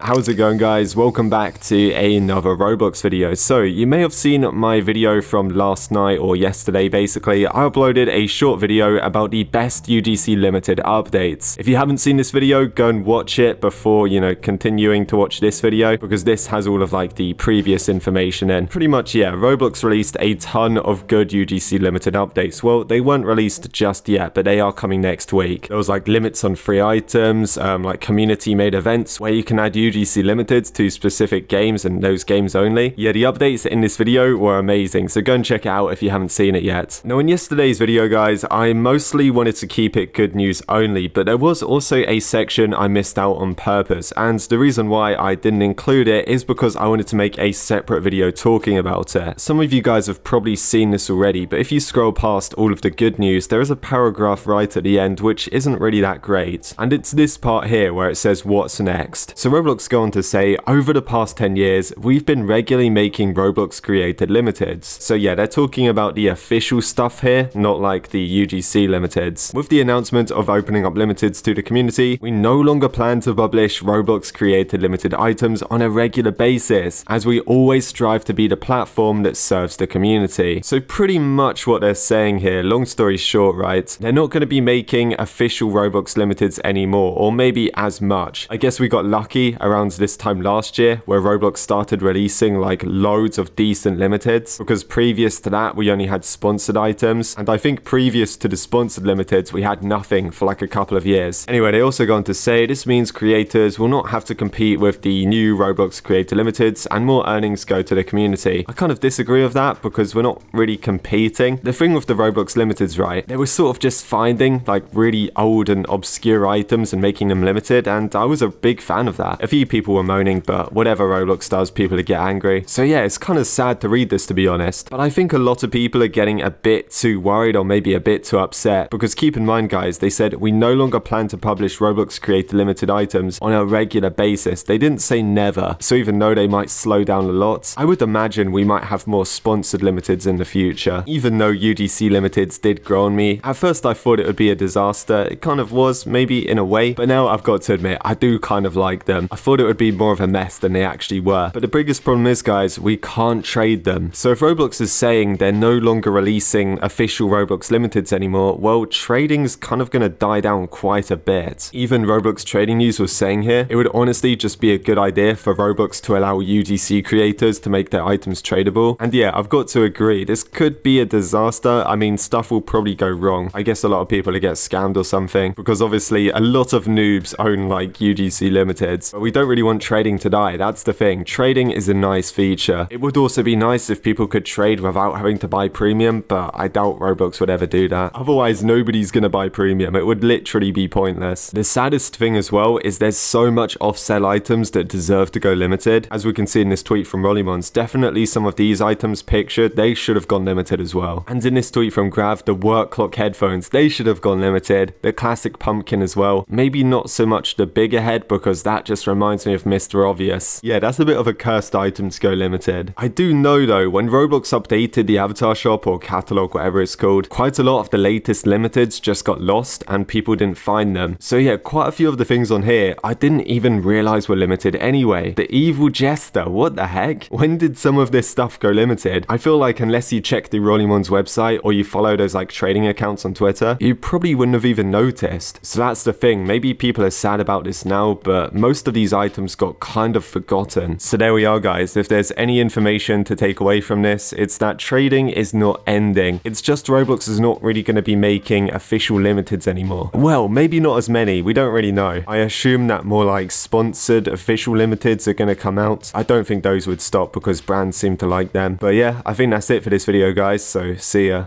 How's it going guys? Welcome back to another Roblox video. So you may have seen my video from last night or yesterday basically. I uploaded a short video about the best UGC limited updates. If you haven't seen this video, go and watch it before, you know, continuing to watch this video because this has all of like the previous information in. Pretty much, yeah, Roblox released a ton of good UGC limited updates. Well, they weren't released just yet, but they are coming next week. There was like limits on free items, um, like community made events where you can add UGC Limited to specific games and those games only. Yeah, the updates in this video were amazing, so go and check it out if you haven't seen it yet. Now in yesterday's video guys, I mostly wanted to keep it good news only, but there was also a section I missed out on purpose, and the reason why I didn't include it is because I wanted to make a separate video talking about it. Some of you guys have probably seen this already, but if you scroll past all of the good news, there is a paragraph right at the end which isn't really that great, and it's this part here where it says what's next. So Roblox go on to say, over the past 10 years, we've been regularly making Roblox created limiteds. So yeah, they're talking about the official stuff here, not like the UGC limiteds. With the announcement of opening up limiteds to the community, we no longer plan to publish Roblox created limited items on a regular basis, as we always strive to be the platform that serves the community. So pretty much what they're saying here, long story short, right, they're not going to be making official Roblox limiteds anymore, or maybe as much. I guess we got lucky around this time last year where Roblox started releasing like loads of decent limiteds because previous to that we only had sponsored items and I think previous to the sponsored limiteds we had nothing for like a couple of years. Anyway, they also go on to say this means creators will not have to compete with the new Roblox creator limiteds and more earnings go to the community. I kind of disagree with that because we're not really competing. The thing with the Roblox limiteds, right, they were sort of just finding like really old and obscure items and making them limited and I was a big fan of that. A few people were moaning, but whatever Roblox does, people get angry. So yeah, it's kind of sad to read this to be honest, but I think a lot of people are getting a bit too worried or maybe a bit too upset because keep in mind guys, they said we no longer plan to publish Roblox creator limited items on a regular basis. They didn't say never, so even though they might slow down a lot, I would imagine we might have more sponsored limiteds in the future. Even though UGC limiteds did grow on me, at first I thought it would be a disaster. It kind of was, maybe in a way, but now I've got to admit, I do kind of like them. I thought it would be more of a mess than they actually were. But the biggest problem is, guys, we can't trade them. So if Roblox is saying they're no longer releasing official Roblox limiteds anymore, well, trading's kind of going to die down quite a bit. Even Roblox Trading News was saying here, it would honestly just be a good idea for Roblox to allow UGC creators to make their items tradable. And yeah, I've got to agree, this could be a disaster. I mean, stuff will probably go wrong. I guess a lot of people will get scammed or something because obviously a lot of noobs own like UGC limiteds, but we don't really want trading to die. That's the thing. Trading is a nice feature. It would also be nice if people could trade without having to buy premium, but I doubt Roblox would ever do that. Otherwise, nobody's gonna buy premium. It would literally be pointless. The saddest thing as well is there's so much off-sale items that deserve to go limited. As we can see in this tweet from Rolimons, definitely some of these items pictured, they should have gone limited as well. And in this tweet from Grav, the work clock headphones, they should have gone limited. The classic pumpkin as well. Maybe not so much the bigger head because that just reminds me of Mr. Obvious. Yeah, that's a bit of a cursed item to go limited. I do know though, when Roblox updated the avatar shop or catalog, whatever it's called, quite a lot of the latest limiteds just got lost and people didn't find them. So yeah, quite a few of the things on here, I didn't even realize were limited anyway. The Evil Jester, what the heck? When did some of this stuff go limited? I feel like unless you check the Rolimons website or you follow those like trading accounts on Twitter, you probably wouldn't have even noticed. So that's the thing, maybe people are sad about this now, but most of these items got kind of forgotten. So there we are guys, if there's any information to take away from this, it's that trading is not ending. It's just Roblox is not really going to be making official limiteds anymore. Well, maybe not as many, we don't really know. I assume that more like sponsored official limiteds are going to come out. I don't think those would stop because brands seem to like them. But yeah, I think that's it for this video guys, so see ya.